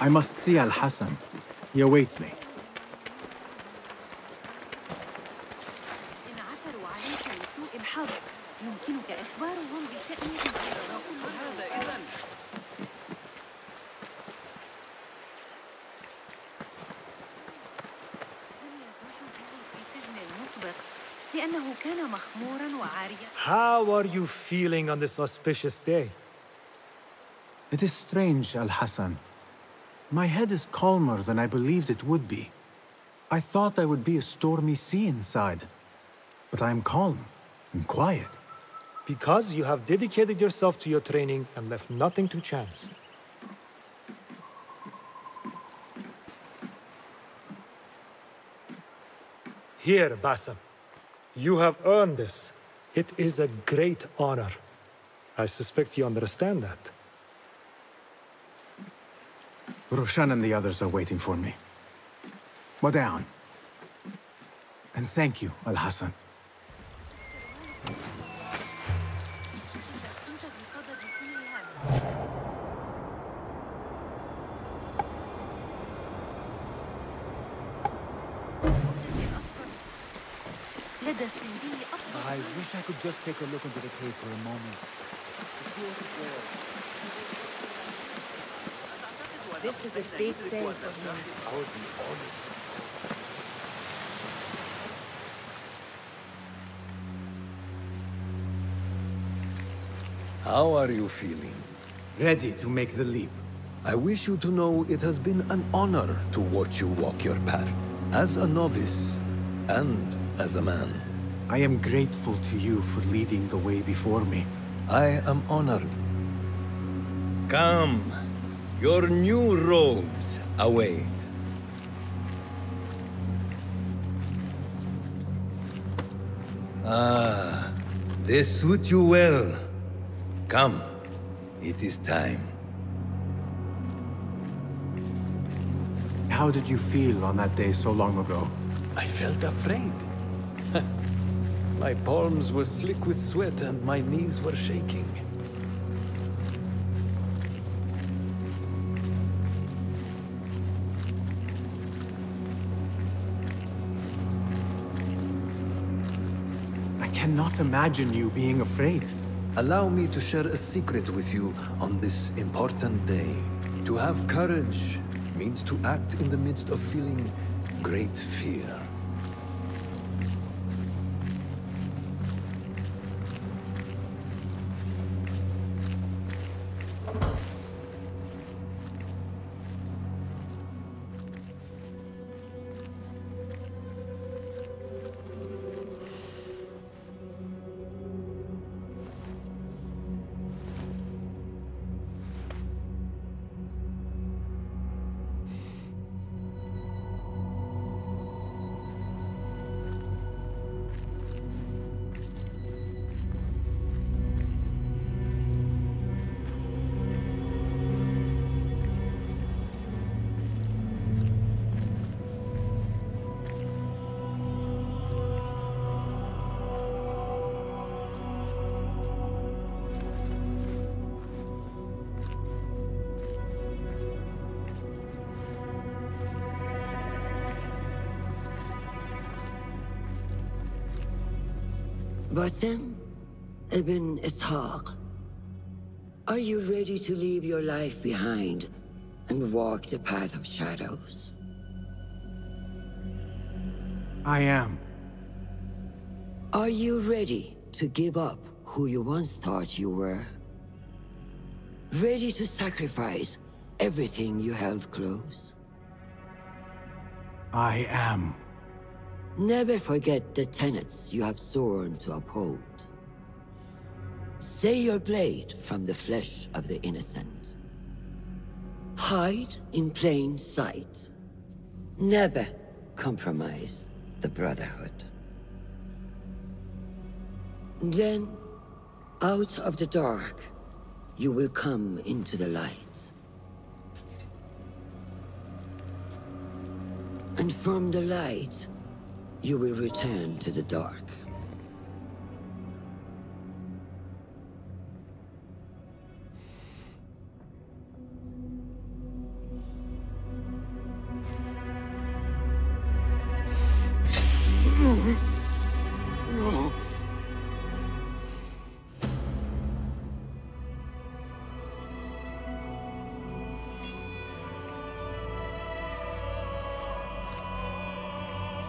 I must see Al-Hassan. He awaits me. How are you feeling on this auspicious day? It is strange, Al Hassan. My head is calmer than I believed it would be. I thought there would be a stormy sea inside. But I am calm and quiet. Because you have dedicated yourself to your training and left nothing to chance. Here, Basim. You have earned this. It is a great honor. I suspect you understand that. Roshan and the others are waiting for me. Go down. And thank you, Al-Hassan. I wish I could just take a look into the cave for a moment is a big day for him. How are you feeling? Ready to make the leap. I wish you to know it has been an honor to watch you walk your path, as a novice and as a man. I am grateful to you for leading the way before me. I am honored. Come, your new robes await. Ah, they suit you well. Come, it is time. How did you feel on that day so long ago? I felt afraid. my palms were slick with sweat and my knees were shaking. Cannot imagine you being afraid. Allow me to share a secret with you on this important day. To have courage means to act in the midst of feeling great fear. Basim ibn Ishaq, are you ready to leave your life behind and walk the path of shadows? I am. Are you ready to give up who you once thought you were? Ready to sacrifice everything you held close? I am. Never forget the tenets you have sworn to uphold. Stay your blade from the flesh of the innocent. Hide in plain sight. Never compromise the Brotherhood. Then, out of the dark, you will come into the light. And from the light, you will return to the dark.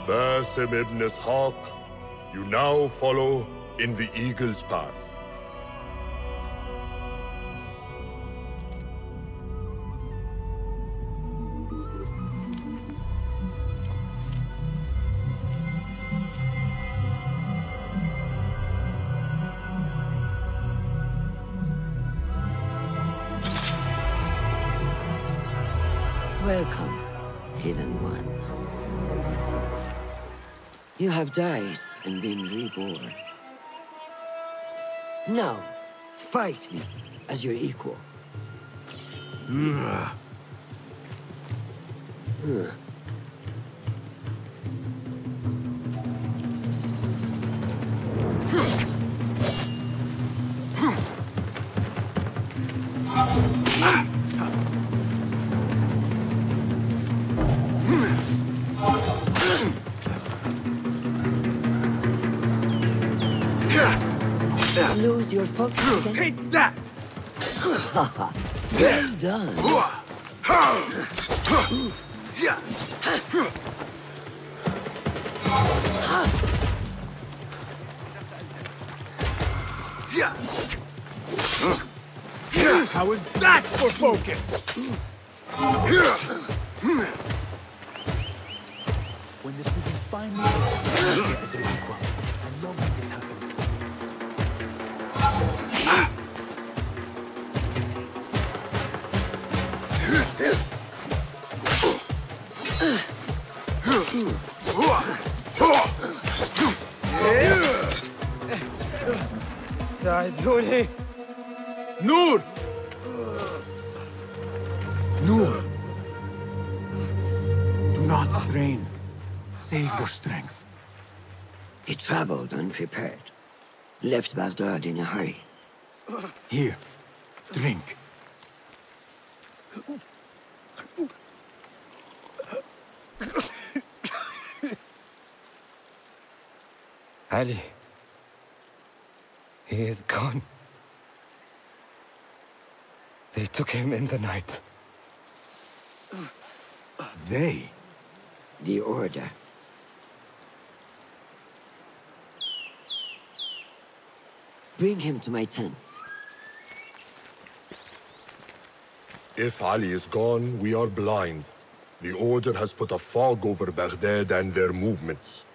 Basim ibn Ishaq, you now follow in the Eagle's path. Now, fight me as your equal. Ugh. Lose your focus. then? Take that! well done. How is that for focus? traveled unprepared. Left Baghdad in a hurry. Here, drink. Ali. He is gone. They took him in the night. They? The Order. Bring him to my tent. If Ali is gone, we are blind. The Order has put a fog over Baghdad and their movements.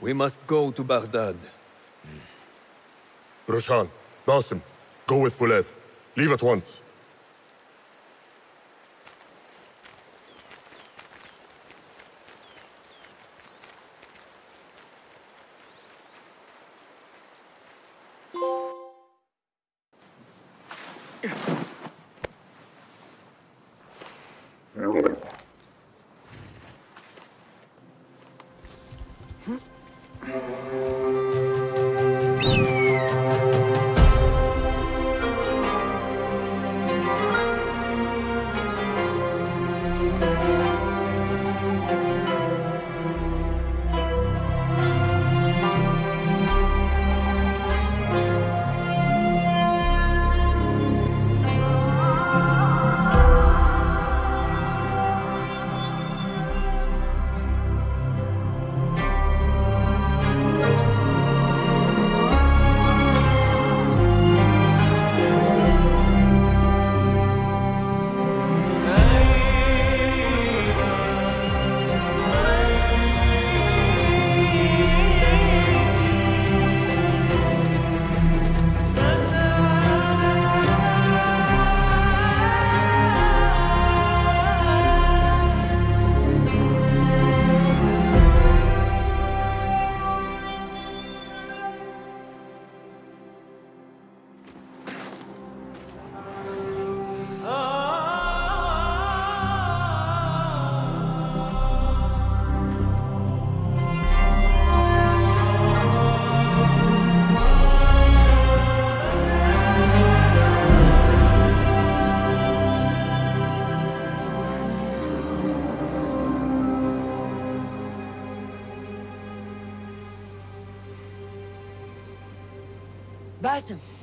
We must go to Baghdad. Hmm. Roshan, Basim, go with Fuladh. Leave at once.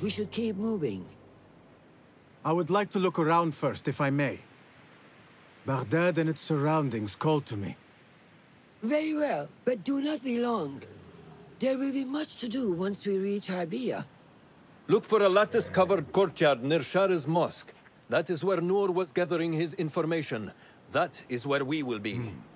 We should keep moving. I would like to look around first, if I may. Baghdad and its surroundings call to me. Very well, but do not be long. There will be much to do once we reach Harbiyah. Look for a lattice-covered courtyard near Shara's mosque. That is where Noor was gathering his information. That is where we will be. Hmm.